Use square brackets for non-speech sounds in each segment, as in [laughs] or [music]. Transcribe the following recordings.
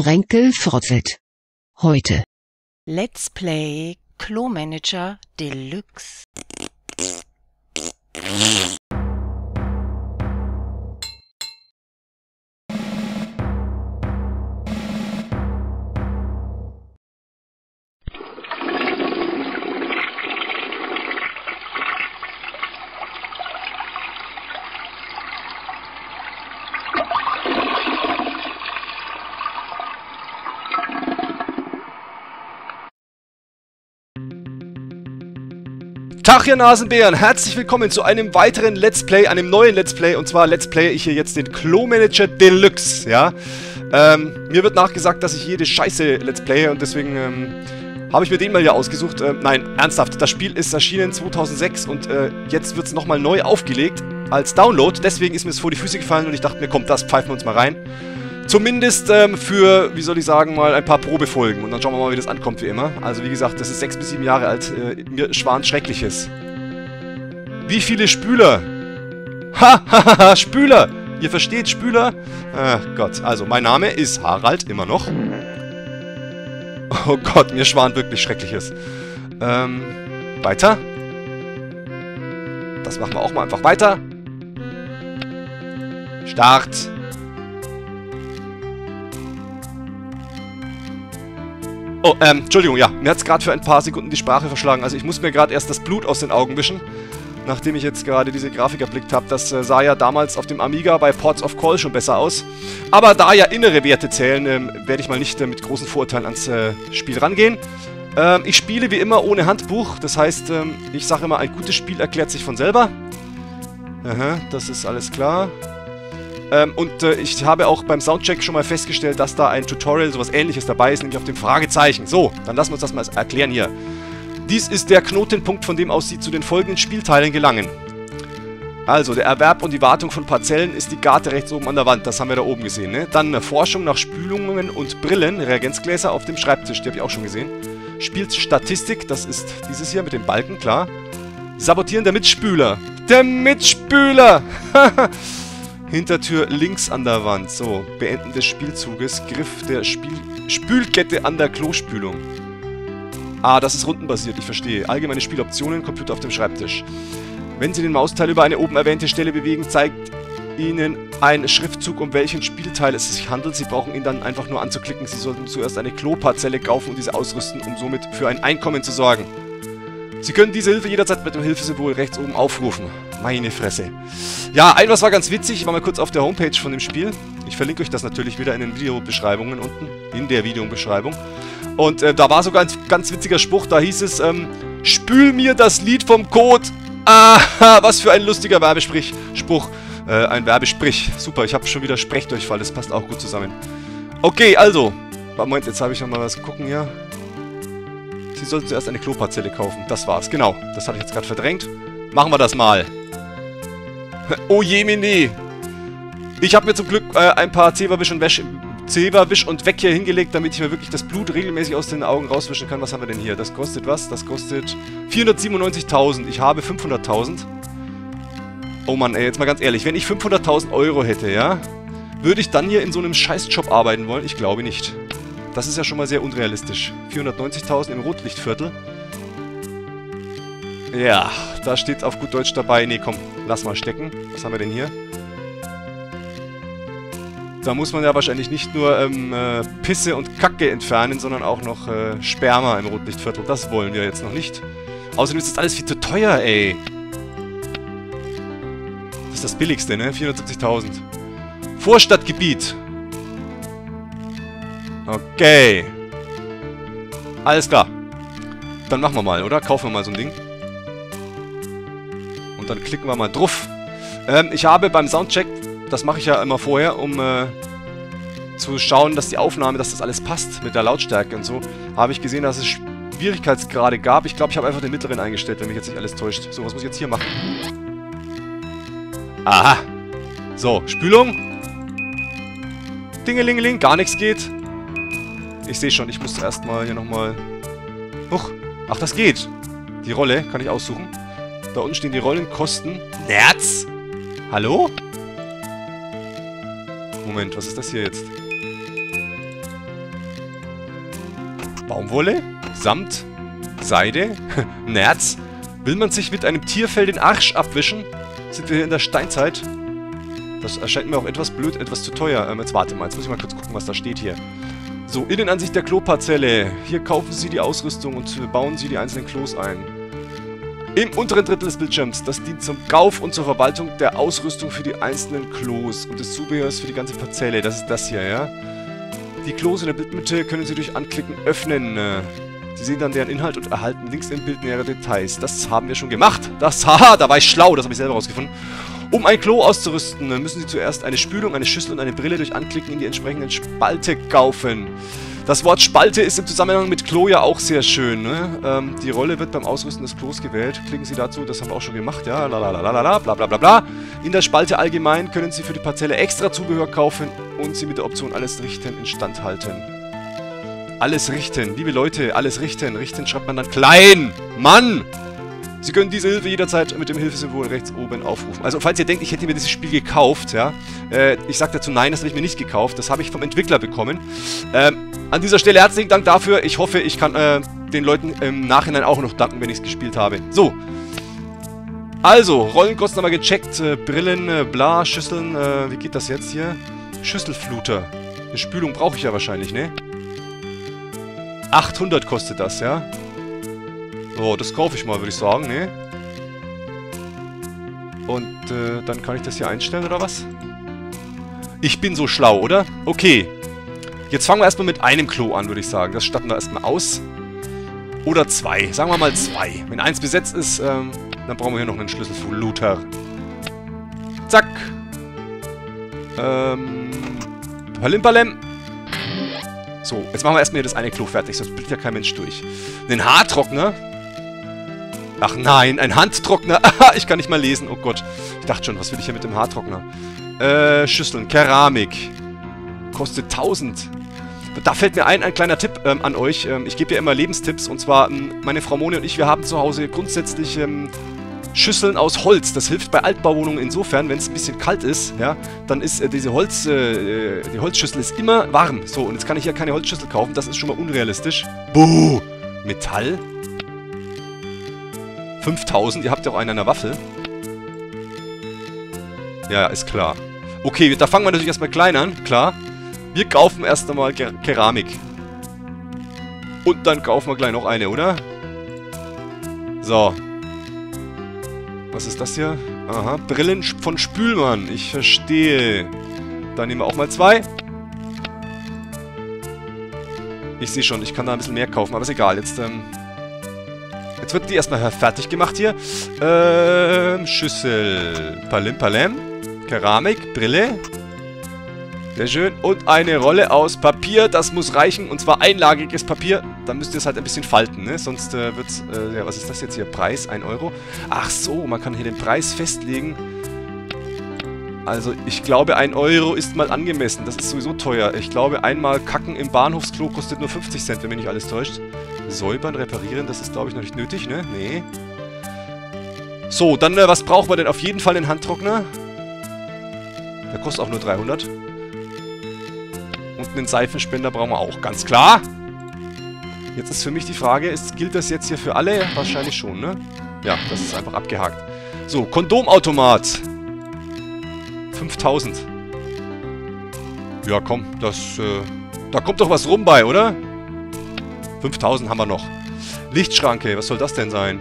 Frenkel Frotzelt. Heute. Let's Play Klo Manager Deluxe. Tag, ihr Nasenbären! Herzlich willkommen zu einem weiteren Let's Play, einem neuen Let's Play. Und zwar Let's Play ich hier jetzt den Klo Manager Deluxe, ja. Ähm, mir wird nachgesagt, dass ich jede Scheiße Let's Playe und deswegen ähm, habe ich mir den mal hier ausgesucht. Ähm, nein, ernsthaft, das Spiel ist erschienen 2006 und äh, jetzt wird es nochmal neu aufgelegt als Download. Deswegen ist mir es vor die Füße gefallen und ich dachte mir, komm, das pfeifen wir uns mal rein. Zumindest ähm, für, wie soll ich sagen, mal ein paar Probefolgen. Und dann schauen wir mal, wie das ankommt, wie immer. Also wie gesagt, das ist sechs bis sieben Jahre alt. Äh, mir schwant Schreckliches. Wie viele Spüler? [laughs] Ha, ha, ha, ha, Spüler! Ihr versteht, Spüler? Ach Gott, also mein Name ist Harald, immer noch. Oh Gott, mir schwant wirklich Schreckliches. Ähm, weiter. Das machen wir auch mal einfach weiter. Start. Oh, ähm, Entschuldigung, ja. Mir hat es gerade für ein paar Sekunden die Sprache verschlagen. Also ich muss mir gerade erst das Blut aus den Augen wischen, nachdem ich jetzt gerade diese Grafik erblickt habe. Das äh, sah ja damals auf dem Amiga bei Ports of Call schon besser aus. Aber da ja innere Werte zählen, ähm, werde ich mal nicht äh, mit großen Vorurteilen ans äh, Spiel rangehen. Ähm, ich spiele wie immer ohne Handbuch. Das heißt, ähm, ich sage immer, ein gutes Spiel erklärt sich von selber. Aha, das ist alles klar. Ähm, und äh, ich habe auch beim Soundcheck schon mal festgestellt, dass da ein Tutorial, sowas ähnliches dabei ist, nämlich auf dem Fragezeichen. So, dann lassen wir uns das mal erklären hier. Dies ist der Knotenpunkt, von dem aus Sie zu den folgenden Spielteilen gelangen. Also, der Erwerb und die Wartung von Parzellen ist die Karte rechts oben an der Wand. Das haben wir da oben gesehen, ne? Dann eine Forschung nach Spülungen und Brillen, Reagenzgläser auf dem Schreibtisch. Die habe ich auch schon gesehen. Spielt Statistik, das ist dieses hier mit dem Balken, klar. Sabotieren der Mitspüler. Der Mitspüler! [laughs] Hintertür links an der Wand. So, Beenden des Spielzuges. Griff der Spiel Spülkette an der Klospülung. Ah, das ist rundenbasiert, ich verstehe. Allgemeine Spieloptionen, Computer auf dem Schreibtisch. Wenn Sie den Mausteil über eine oben erwähnte Stelle bewegen, zeigt Ihnen ein Schriftzug, um welchen Spielteil es sich handelt. Sie brauchen ihn dann einfach nur anzuklicken. Sie sollten zuerst eine Kloparzelle kaufen und diese ausrüsten, um somit für ein Einkommen zu sorgen. Sie können diese Hilfe jederzeit mit dem Hilfesymbol rechts oben aufrufen. Meine Fresse. Ja, ein was war ganz witzig. Ich war mal kurz auf der Homepage von dem Spiel. Ich verlinke euch das natürlich wieder in den Videobeschreibungen unten. In der Videobeschreibung. Und äh, da war sogar ein ganz witziger Spruch. Da hieß es, ähm, spül mir das Lied vom Code. Ah, was für ein lustiger Werbesprich. Spruch. Äh, ein Werbesprich. Super, ich habe schon wieder Sprechdurchfall. Das passt auch gut zusammen. Okay, also. Moment, jetzt habe ich noch mal was gucken hier. Sie sollten zuerst eine Kloparzelle kaufen. Das war's, genau. Das hatte ich jetzt gerade verdrängt. Machen wir das mal. [laughs] oh je, Mini. Ich habe mir zum Glück äh, ein paar Zeberwisch und Wäsch... Zeberwisch und Weg hier hingelegt, damit ich mir wirklich das Blut regelmäßig aus den Augen rauswischen kann. Was haben wir denn hier? Das kostet was? Das kostet 497.000. Ich habe 500.000. Oh Mann, ey, jetzt mal ganz ehrlich. Wenn ich 500.000 Euro hätte, ja? Würde ich dann hier in so einem Scheißjob arbeiten wollen? Ich glaube nicht. Das ist ja schon mal sehr unrealistisch. 490.000 im Rotlichtviertel. Ja, da steht auf gut Deutsch dabei. Nee, komm, lass mal stecken. Was haben wir denn hier? Da muss man ja wahrscheinlich nicht nur ähm, äh, Pisse und Kacke entfernen, sondern auch noch äh, Sperma im Rotlichtviertel. Das wollen wir jetzt noch nicht. Außerdem ist das alles viel zu teuer, ey. Das ist das billigste, ne? 470.000. Vorstadtgebiet. Okay. Alles klar. Dann machen wir mal, oder? Kaufen wir mal so ein Ding. Und dann klicken wir mal drauf. Ähm, ich habe beim Soundcheck, das mache ich ja immer vorher, um äh, zu schauen, dass die Aufnahme, dass das alles passt mit der Lautstärke und so, habe ich gesehen, dass es Schwierigkeitsgrade gab. Ich glaube, ich habe einfach den mittleren eingestellt, wenn mich jetzt nicht alles täuscht. So, was muss ich jetzt hier machen? Aha. So, Spülung. Dingelingeling, gar nichts geht. Ich sehe schon, ich muss erstmal hier nochmal... Huch, ach, das geht. Die Rolle kann ich aussuchen. Da unten stehen die Rollenkosten. Nerz! Hallo? Moment, was ist das hier jetzt? Baumwolle, Samt, Seide, [laughs] Nerz. Will man sich mit einem Tierfell den Arsch abwischen? Sind wir hier in der Steinzeit? Das erscheint mir auch etwas blöd, etwas zu teuer. Ähm, jetzt warte mal, jetzt muss ich mal kurz gucken, was da steht hier. So, Innenansicht der Kloparzelle. Hier kaufen Sie die Ausrüstung und bauen Sie die einzelnen Klos ein. Im unteren Drittel des Bildschirms. Das dient zum Kauf und zur Verwaltung der Ausrüstung für die einzelnen Klos und des Zubehörs für die ganze Parzelle. Das ist das hier, ja? Die Klos in der Bildmitte können Sie durch Anklicken öffnen. Sie sehen dann deren Inhalt und erhalten links im Bild nähere Details. Das haben wir schon gemacht. Das, [laughs] haha, da war ich schlau. Das habe ich selber rausgefunden. Um ein Klo auszurüsten, müssen Sie zuerst eine Spülung, eine Schüssel und eine Brille durch Anklicken in die entsprechenden Spalte kaufen. Das Wort Spalte ist im Zusammenhang mit Klo ja auch sehr schön. Ne? Ähm, die Rolle wird beim Ausrüsten des Klos gewählt. Klicken Sie dazu, das haben wir auch schon gemacht, ja, lalalala, bla bla bla bla. In der Spalte allgemein können Sie für die Parzelle extra Zubehör kaufen und sie mit der Option alles richten instand halten. Alles richten, liebe Leute, alles richten. Richten schreibt man dann klein. Mann! Sie können diese Hilfe jederzeit mit dem Hilfesymbol rechts oben aufrufen. Also falls ihr denkt, ich hätte mir dieses Spiel gekauft, ja, äh, ich sage dazu nein, das habe ich mir nicht gekauft, das habe ich vom Entwickler bekommen. Ähm, an dieser Stelle herzlichen Dank dafür. Ich hoffe, ich kann äh, den Leuten im Nachhinein auch noch danken, wenn ich es gespielt habe. So. Also, Rollenkosten haben wir gecheckt. Äh, Brillen, äh, bla, Schüsseln. Äh, wie geht das jetzt hier? Schüsselfluter. Eine Spülung brauche ich ja wahrscheinlich, ne? 800 kostet das, ja? So, das kaufe ich mal, würde ich sagen, ne? Und äh, dann kann ich das hier einstellen, oder was? Ich bin so schlau, oder? Okay. Jetzt fangen wir erstmal mit einem Klo an, würde ich sagen. Das statten wir erstmal aus. Oder zwei. Sagen wir mal zwei. Wenn eins besetzt ist, ähm, dann brauchen wir hier noch einen Schlüssel für Luther. Zack. Ähm. Palimpalem. So, jetzt machen wir erstmal hier das eine Klo fertig, sonst blickt ja kein Mensch durch. Den Haartrockner. Ach nein, ein Handtrockner. [laughs] ich kann nicht mal lesen. Oh Gott. Ich dachte schon, was will ich hier mit dem Haartrockner? Äh, Schüsseln. Keramik. Kostet 1000. Da fällt mir ein, ein kleiner Tipp ähm, an euch. Ähm, ich gebe ja immer Lebenstipps. Und zwar, ähm, meine Frau Moni und ich, wir haben zu Hause grundsätzlich ähm, Schüsseln aus Holz. Das hilft bei Altbauwohnungen insofern, wenn es ein bisschen kalt ist, ja, dann ist äh, diese Holz, äh, die Holzschüssel ist immer warm. So, und jetzt kann ich ja keine Holzschüssel kaufen. Das ist schon mal unrealistisch. Buh! Metall? 5000, ihr habt ja auch einen an der Waffe. Ja, ist klar. Okay, da fangen wir natürlich erstmal klein an, klar. Wir kaufen erst einmal Ker Keramik. Und dann kaufen wir gleich noch eine, oder? So. Was ist das hier? Aha, Brillen von Spülmann. Ich verstehe. Dann nehmen wir auch mal zwei. Ich sehe schon, ich kann da ein bisschen mehr kaufen, aber ist egal. Jetzt, ähm, Jetzt wird die erstmal fertig gemacht hier. Ähm, Schüssel. Palim, Palim. Keramik, Brille. Sehr schön. Und eine Rolle aus Papier. Das muss reichen. Und zwar einlagiges Papier. Dann müsst ihr es halt ein bisschen falten, ne? Sonst äh, wird es... Äh, ja, was ist das jetzt hier? Preis? 1 Euro. Ach so, man kann hier den Preis festlegen. Also, ich glaube, 1 Euro ist mal angemessen. Das ist sowieso teuer. Ich glaube, einmal kacken im Bahnhofsklo kostet nur 50 Cent, wenn mich nicht alles täuscht. Säubern, reparieren, das ist, glaube ich, noch nicht nötig, ne? Nee. So, dann, äh, was brauchen wir denn? Auf jeden Fall den Handtrockner. Der kostet auch nur 300. Und einen Seifenspender brauchen wir auch, ganz klar. Jetzt ist für mich die Frage, ist, gilt das jetzt hier für alle? Wahrscheinlich schon, ne? Ja, das ist einfach abgehakt. So, Kondomautomat. 5000. Ja, komm, das, äh, da kommt doch was rum bei, oder? 5000 haben wir noch. Lichtschranke, was soll das denn sein?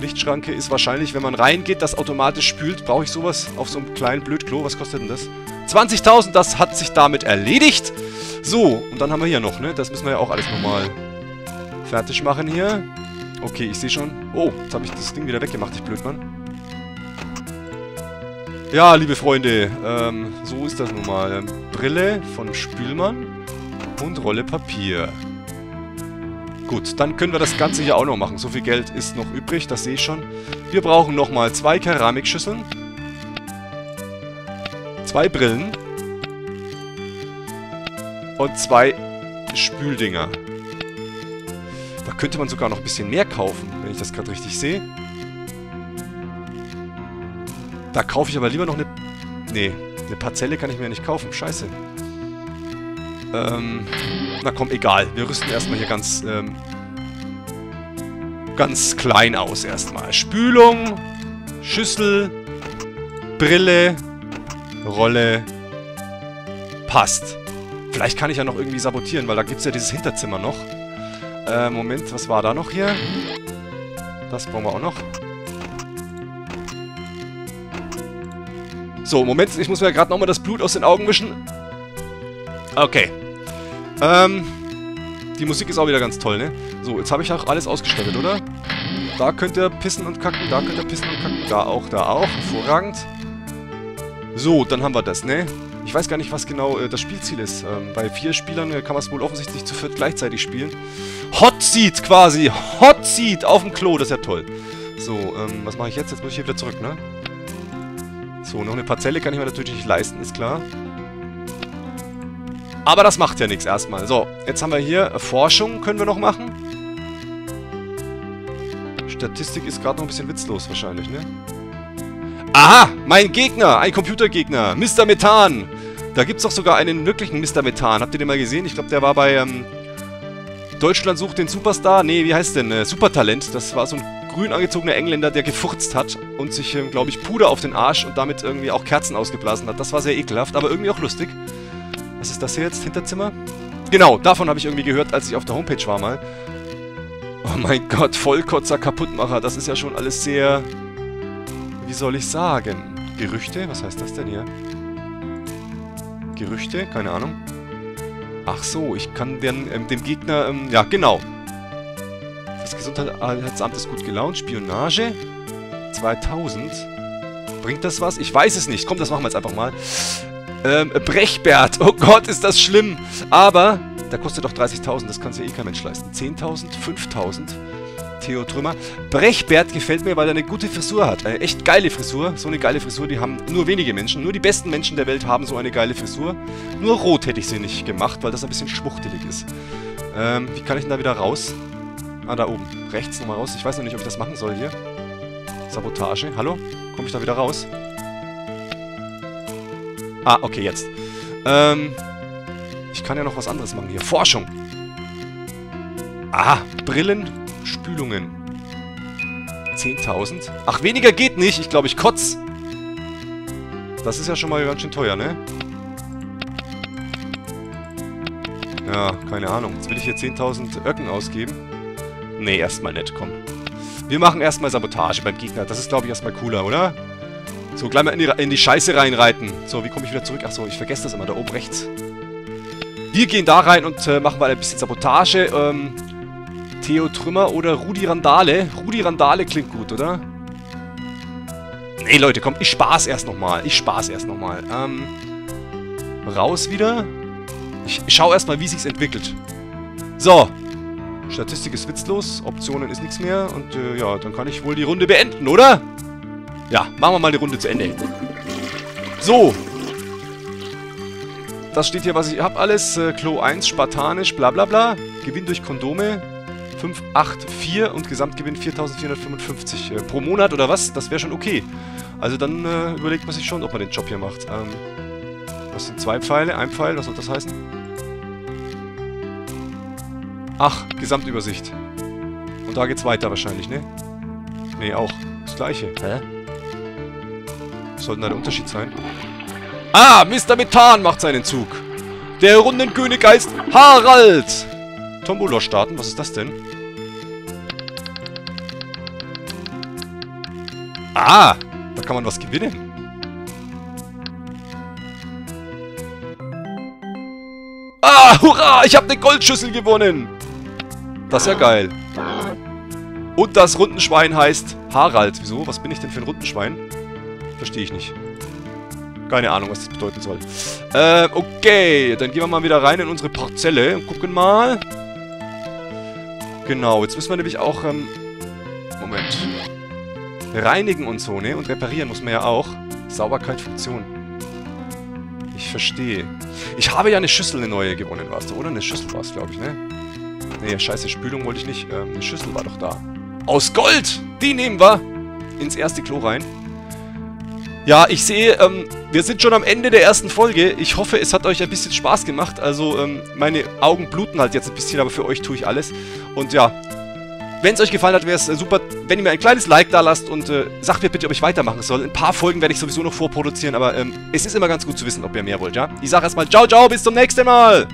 Lichtschranke ist wahrscheinlich, wenn man reingeht, das automatisch spült. Brauche ich sowas auf so einem kleinen Blödklo? Was kostet denn das? 20.000, das hat sich damit erledigt. So, und dann haben wir hier noch, ne? Das müssen wir ja auch alles nochmal fertig machen hier. Okay, ich sehe schon. Oh, jetzt habe ich das Ding wieder weggemacht, ich Blödmann. Ja, liebe Freunde, ähm, so ist das nun mal. Brille von Spülmann und Rolle Papier. Gut, dann können wir das Ganze hier auch noch machen. So viel Geld ist noch übrig, das sehe ich schon. Wir brauchen nochmal zwei Keramikschüsseln. Zwei Brillen. Und zwei Spüldinger. Da könnte man sogar noch ein bisschen mehr kaufen, wenn ich das gerade richtig sehe. Da kaufe ich aber lieber noch eine... Nee, eine Parzelle kann ich mir nicht kaufen. Scheiße. Ähm, na komm, egal. Wir rüsten erstmal hier ganz, ähm, ganz klein aus erstmal. Spülung, Schüssel, Brille, Rolle, passt. Vielleicht kann ich ja noch irgendwie sabotieren, weil da gibt es ja dieses Hinterzimmer noch. Äh, Moment, was war da noch hier? Das brauchen wir auch noch. So, Moment, ich muss mir gerade nochmal das Blut aus den Augen wischen. Okay. Ähm, die Musik ist auch wieder ganz toll, ne? So, jetzt habe ich auch alles ausgestattet, oder? Da könnt ihr pissen und kacken, da könnt ihr pissen und kacken, da auch, da auch. Hervorragend. So, dann haben wir das, ne? Ich weiß gar nicht, was genau äh, das Spielziel ist. Ähm, bei vier Spielern äh, kann man es wohl offensichtlich zu viert gleichzeitig spielen. Hot Seat quasi! Hot Seat auf dem Klo, das ist ja toll. So, ähm, was mache ich jetzt? Jetzt muss ich hier wieder zurück, ne? So, noch eine Parzelle kann ich mir natürlich nicht leisten, ist klar. Aber das macht ja nichts erstmal. So, jetzt haben wir hier Forschung können wir noch machen. Statistik ist gerade noch ein bisschen witzlos wahrscheinlich, ne? Aha, mein Gegner, ein Computergegner, Mr. Methan. Da gibt es doch sogar einen wirklichen Mr. Methan. Habt ihr den mal gesehen? Ich glaube, der war bei ähm, Deutschland sucht den Superstar. Nee, wie heißt denn? Äh, Supertalent. Das war so ein grün angezogener Engländer, der gefurzt hat und sich, ähm, glaube ich, Puder auf den Arsch und damit irgendwie auch Kerzen ausgeblasen hat. Das war sehr ekelhaft, aber irgendwie auch lustig. Was ist das hier jetzt? Hinterzimmer? Genau, davon habe ich irgendwie gehört, als ich auf der Homepage war mal. Oh mein Gott, Vollkotzer Kaputtmacher. Das ist ja schon alles sehr wie soll ich sagen? Gerüchte? Was heißt das denn hier? Gerüchte? Keine Ahnung. Ach so, ich kann den, ähm, dem Gegner... Ähm, ja, genau. Das Gesundheitsamt ist gut gelaunt. Spionage. 2000. Bringt das was? Ich weiß es nicht. Komm, das machen wir jetzt einfach mal. Ähm, Brechbert. Oh Gott, ist das schlimm. Aber, der kostet doch 30.000. Das kann sich eh kein Mensch leisten. 10.000? 5.000? Theo Trümmer. Brechbert gefällt mir, weil er eine gute Frisur hat. Eine echt geile Frisur. So eine geile Frisur, die haben nur wenige Menschen. Nur die besten Menschen der Welt haben so eine geile Frisur. Nur rot hätte ich sie nicht gemacht, weil das ein bisschen schwuchtelig ist. Ähm, wie kann ich denn da wieder raus? Ah, da oben. Rechts nochmal raus. Ich weiß noch nicht, ob ich das machen soll hier. Sabotage. Hallo? Komme ich da wieder raus? Ah, okay, jetzt. Ähm, ich kann ja noch was anderes machen hier. Forschung. Ah, Brillen, Spülungen. 10.000? Ach, weniger geht nicht. Ich glaube, ich kotz. Das ist ja schon mal ganz schön teuer, ne? Ja, keine Ahnung. Jetzt will ich hier 10.000 Öcken ausgeben. Nee, erstmal nicht, komm. Wir machen erstmal Sabotage beim Gegner. Das ist, glaube ich, erstmal cooler, oder? So, gleich mal in die, in die Scheiße reinreiten. So, wie komme ich wieder zurück? Achso, ich vergesse das immer, da oben rechts. Wir gehen da rein und äh, machen mal ein bisschen Sabotage. Ähm, Theo Trümmer oder Rudi Randale. Rudi Randale klingt gut, oder? Nee, Leute, komm, ich spaß erst nochmal. Ich spaß erst nochmal. Ähm, raus wieder. Ich schau erstmal, wie sich's entwickelt. So. Statistik ist witzlos, Optionen ist nichts mehr und äh, ja, dann kann ich wohl die Runde beenden, oder? Ja, machen wir mal die Runde zu Ende. So. Das steht hier, was ich hab alles. Äh, Klo 1, spartanisch, bla bla bla. Gewinn durch Kondome. 584 und Gesamtgewinn 4455 äh, pro Monat oder was? Das wäre schon okay. Also dann äh, überlegt man sich schon, ob man den Job hier macht. Ähm, was sind zwei Pfeile? Ein Pfeil, was soll das heißen? Ach, Gesamtübersicht. Und da geht's weiter wahrscheinlich, ne? Ne, auch. Das gleiche. Hä? Soll da der Unterschied sein? Ah, Mr. Methan macht seinen Zug. Der Rundenkönig heißt Harald. Tombola starten, was ist das denn? Ah, da kann man was gewinnen. Ah, hurra, ich habe eine Goldschüssel gewonnen. Das ist ja geil. Und das Rundenschwein heißt Harald. Wieso? Was bin ich denn für ein Rundenschwein? Verstehe ich nicht. Keine Ahnung, was das bedeuten soll. Äh, okay. Dann gehen wir mal wieder rein in unsere Parzelle und gucken mal. Genau, jetzt müssen wir nämlich auch, ähm, Moment. Reinigen und so, ne? Und reparieren muss man ja auch. Sauberkeit, Funktion. Ich verstehe. Ich habe ja eine Schüssel, eine neue gewonnen, warst du, oder? Eine Schüssel war es, glaube ich, ne? Ne, scheiße, Spülung wollte ich nicht. Ähm, eine Schüssel war doch da. Aus Gold! Die nehmen wir ins erste Klo rein. Ja, ich sehe, ähm, wir sind schon am Ende der ersten Folge. Ich hoffe, es hat euch ein bisschen Spaß gemacht. Also, ähm, meine Augen bluten halt jetzt ein bisschen, aber für euch tue ich alles. Und ja, wenn es euch gefallen hat, wäre es äh, super, wenn ihr mir ein kleines Like da lasst und äh, sagt mir bitte, ob ich weitermachen soll. Ein paar Folgen werde ich sowieso noch vorproduzieren, aber ähm, es ist immer ganz gut zu wissen, ob ihr mehr wollt, ja? Ich sage erstmal ciao, ciao, bis zum nächsten Mal!